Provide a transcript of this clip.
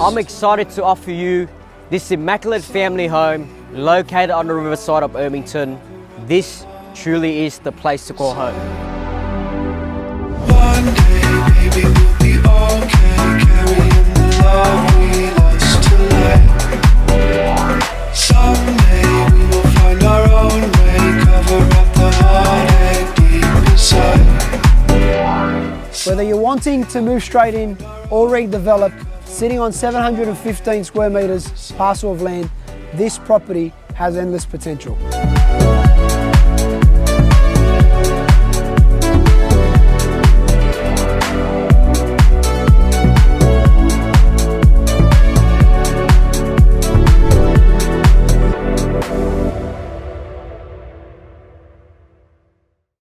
I'm excited to offer you this immaculate family home located on the riverside of Ermington. This truly is the place to call home. One day, maybe we'll be okay, carrying the love we lost to life. Someday we will find our own way, cover up the heartache deep inside. Whether you're wanting to move straight in or redevelop, sitting on 715 square metres parcel of land, this property has endless potential.